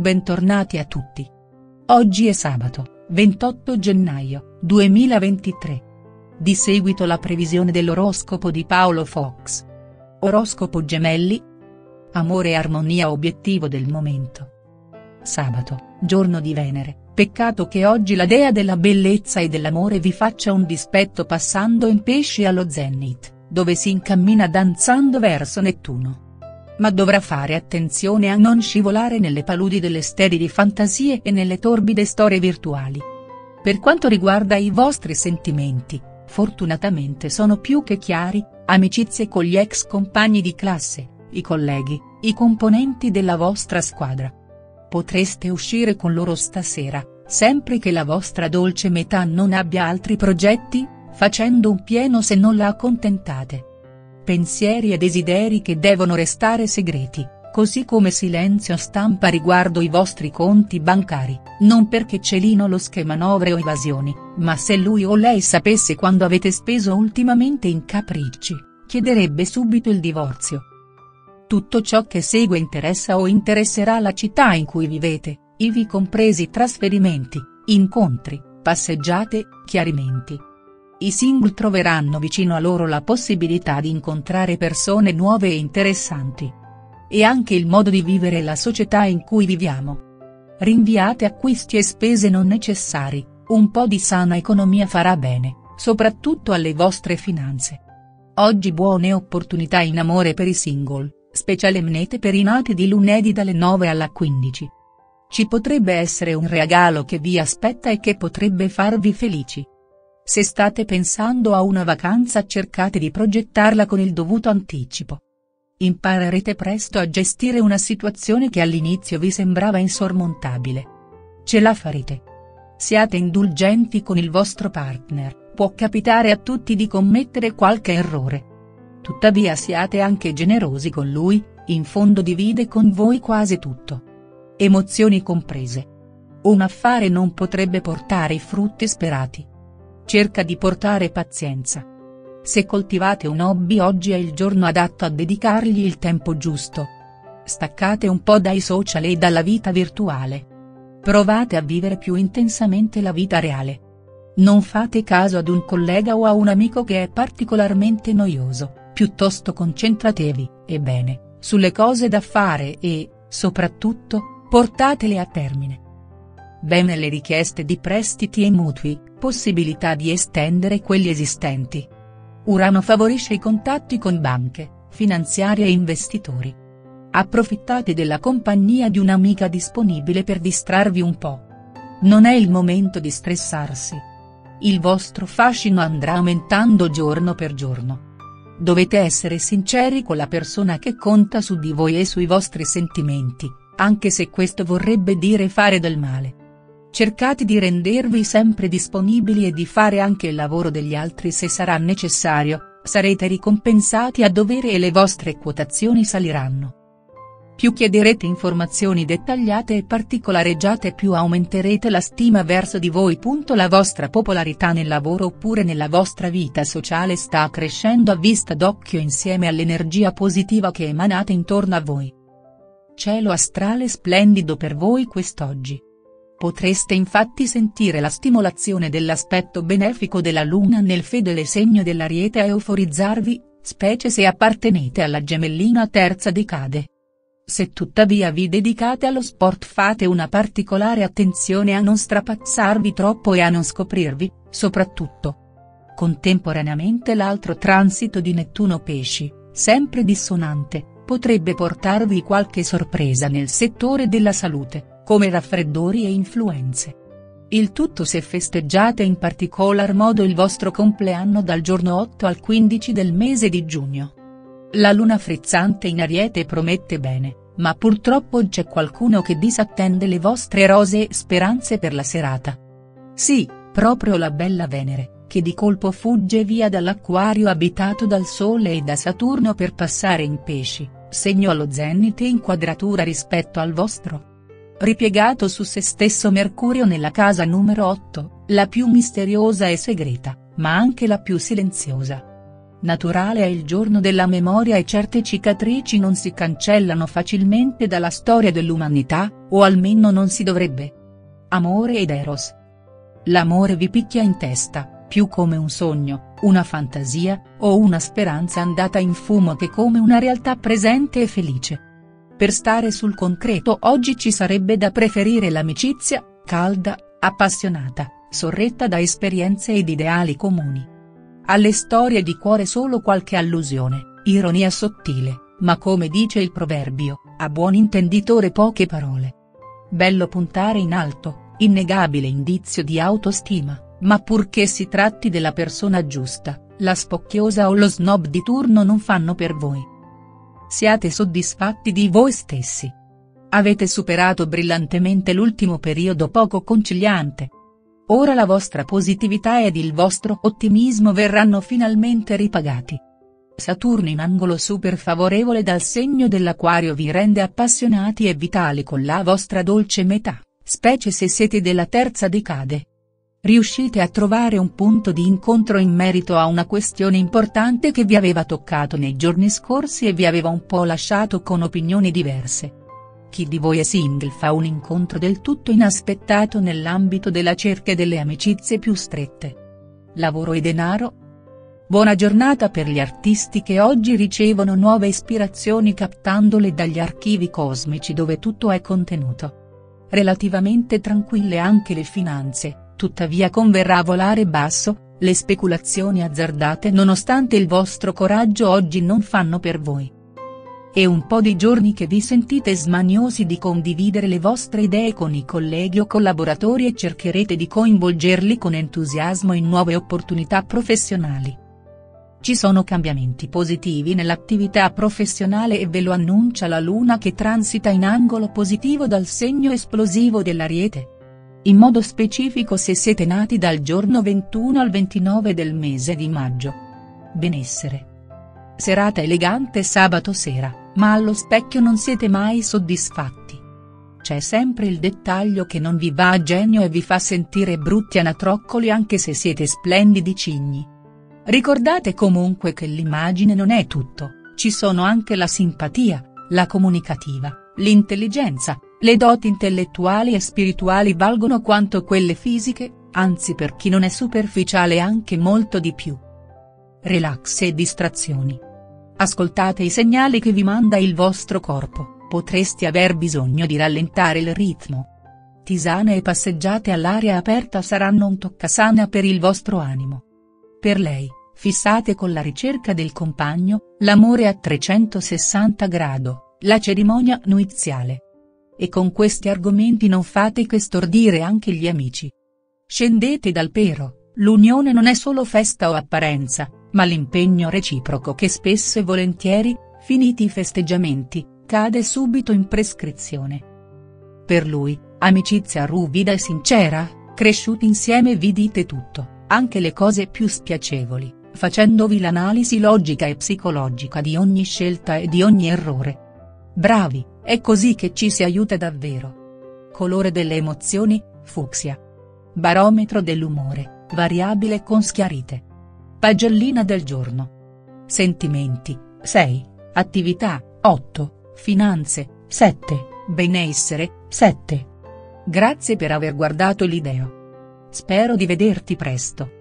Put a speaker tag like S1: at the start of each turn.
S1: bentornati a tutti. Oggi è sabato, 28 gennaio, 2023. Di seguito la previsione dell'oroscopo di Paolo Fox. Oroscopo Gemelli. Amore e armonia obiettivo del momento. Sabato, giorno di Venere, peccato che oggi la dea della bellezza e dell'amore vi faccia un dispetto passando in pesci allo zenith, dove si incammina danzando verso Nettuno ma dovrà fare attenzione a non scivolare nelle paludi delle sterili fantasie e nelle torbide storie virtuali. Per quanto riguarda i vostri sentimenti, fortunatamente sono più che chiari, amicizie con gli ex compagni di classe, i colleghi, i componenti della vostra squadra. Potreste uscire con loro stasera, sempre che la vostra dolce metà non abbia altri progetti, facendo un pieno se non la accontentate pensieri e desideri che devono restare segreti, così come silenzio stampa riguardo i vostri conti bancari, non perché celino lo schemanovre o evasioni, ma se lui o lei sapesse quando avete speso ultimamente in capricci, chiederebbe subito il divorzio. Tutto ciò che segue interessa o interesserà la città in cui vivete, ivi compresi trasferimenti, incontri, passeggiate, chiarimenti i single troveranno vicino a loro la possibilità di incontrare persone nuove e interessanti. E anche il modo di vivere la società in cui viviamo. Rinviate acquisti e spese non necessari, un po' di sana economia farà bene, soprattutto alle vostre finanze. Oggi buone opportunità in amore per i single, specialmente per i nati di lunedì dalle 9 alla 15. Ci potrebbe essere un regalo che vi aspetta e che potrebbe farvi felici. Se state pensando a una vacanza cercate di progettarla con il dovuto anticipo. Imparerete presto a gestire una situazione che all'inizio vi sembrava insormontabile. Ce la farete. Siate indulgenti con il vostro partner, può capitare a tutti di commettere qualche errore. Tuttavia siate anche generosi con lui, in fondo divide con voi quasi tutto. Emozioni comprese. Un affare non potrebbe portare i frutti sperati cerca di portare pazienza. Se coltivate un hobby oggi è il giorno adatto a dedicargli il tempo giusto. Staccate un po' dai social e dalla vita virtuale. Provate a vivere più intensamente la vita reale. Non fate caso ad un collega o a un amico che è particolarmente noioso, piuttosto concentratevi, e bene, sulle cose da fare e, soprattutto, portatele a termine. Bene le richieste di prestiti e mutui, possibilità di estendere quelli esistenti. Urano favorisce i contatti con banche, finanziarie e investitori. Approfittate della compagnia di un'amica disponibile per distrarvi un po'. Non è il momento di stressarsi. Il vostro fascino andrà aumentando giorno per giorno. Dovete essere sinceri con la persona che conta su di voi e sui vostri sentimenti, anche se questo vorrebbe dire fare del male. Cercate di rendervi sempre disponibili e di fare anche il lavoro degli altri se sarà necessario, sarete ricompensati a dovere e le vostre quotazioni saliranno. Più chiederete informazioni dettagliate e particolareggiate più aumenterete la stima verso di voi. La vostra popolarità nel lavoro oppure nella vostra vita sociale sta crescendo a vista d'occhio insieme all'energia positiva che emanate intorno a voi. Cielo astrale splendido per voi quest'oggi. Potreste infatti sentire la stimolazione dell'aspetto benefico della Luna nel fedele segno dell'Ariete a euforizzarvi, specie se appartenete alla gemellina terza decade. Se tuttavia vi dedicate allo sport fate una particolare attenzione a non strapazzarvi troppo e a non scoprirvi, soprattutto. Contemporaneamente l'altro transito di Nettuno Pesci, sempre dissonante, potrebbe portarvi qualche sorpresa nel settore della salute come raffreddori e influenze. Il tutto se festeggiate in particolar modo il vostro compleanno dal giorno 8 al 15 del mese di giugno. La luna frizzante in ariete promette bene, ma purtroppo c'è qualcuno che disattende le vostre rosee speranze per la serata. Sì, proprio la bella Venere, che di colpo fugge via dall'acquario abitato dal Sole e da Saturno per passare in pesci, segno allo zenit e in quadratura rispetto al vostro ripiegato su se stesso Mercurio nella casa numero 8, la più misteriosa e segreta, ma anche la più silenziosa. naturale è il giorno della memoria e certe cicatrici non si cancellano facilmente dalla storia dell'umanità, o almeno non si dovrebbe. Amore ed Eros. L'amore vi picchia in testa, più come un sogno, una fantasia, o una speranza andata in fumo che come una realtà presente e felice. Per stare sul concreto oggi ci sarebbe da preferire l'amicizia, calda, appassionata, sorretta da esperienze ed ideali comuni. Alle storie di cuore solo qualche allusione, ironia sottile, ma come dice il proverbio, a buon intenditore poche parole. Bello puntare in alto, innegabile indizio di autostima, ma purché si tratti della persona giusta, la spocchiosa o lo snob di turno non fanno per voi. Siate soddisfatti di voi stessi. Avete superato brillantemente l'ultimo periodo poco conciliante. Ora la vostra positività ed il vostro ottimismo verranno finalmente ripagati. Saturno in angolo super favorevole dal segno dell'acquario vi rende appassionati e vitali con la vostra dolce metà, specie se siete della terza decade riuscite a trovare un punto di incontro in merito a una questione importante che vi aveva toccato nei giorni scorsi e vi aveva un po' lasciato con opinioni diverse. Chi di voi è single fa un incontro del tutto inaspettato nell'ambito della cerca delle amicizie più strette. Lavoro e denaro? Buona giornata per gli artisti che oggi ricevono nuove ispirazioni captandole dagli archivi cosmici dove tutto è contenuto. Relativamente tranquille anche le finanze, tuttavia converrà volare basso, le speculazioni azzardate nonostante il vostro coraggio oggi non fanno per voi. È un po' di giorni che vi sentite smaniosi di condividere le vostre idee con i colleghi o collaboratori e cercherete di coinvolgerli con entusiasmo in nuove opportunità professionali. Ci sono cambiamenti positivi nell'attività professionale e ve lo annuncia la luna che transita in angolo positivo dal segno esplosivo dell'Ariete in modo specifico se siete nati dal giorno 21 al 29 del mese di maggio. Benessere. Serata elegante sabato sera, ma allo specchio non siete mai soddisfatti. C'è sempre il dettaglio che non vi va a genio e vi fa sentire brutti anatroccoli anche se siete splendidi cigni. Ricordate comunque che l'immagine non è tutto, ci sono anche la simpatia, la comunicativa, l'intelligenza, le doti intellettuali e spirituali valgono quanto quelle fisiche, anzi per chi non è superficiale anche molto di più. Relax e distrazioni. Ascoltate i segnali che vi manda il vostro corpo, potresti aver bisogno di rallentare il ritmo. Tisane e passeggiate all'aria aperta saranno un toccasana per il vostro animo. Per lei, fissate con la ricerca del compagno, l'amore a 360 grado, la cerimonia nuiziale e con questi argomenti non fate che stordire anche gli amici. Scendete dal pero, l'unione non è solo festa o apparenza, ma l'impegno reciproco che spesso e volentieri, finiti i festeggiamenti, cade subito in prescrizione. Per lui, amicizia ruvida e sincera, cresciuti insieme vi dite tutto, anche le cose più spiacevoli, facendovi l'analisi logica e psicologica di ogni scelta e di ogni errore. Bravi, è così che ci si aiuta davvero. Colore delle emozioni, fucsia. Barometro dell'umore, variabile con schiarite. Pagellina del giorno. Sentimenti, 6, attività, 8, finanze, 7, benessere, 7. Grazie per aver guardato il video. Spero di vederti presto.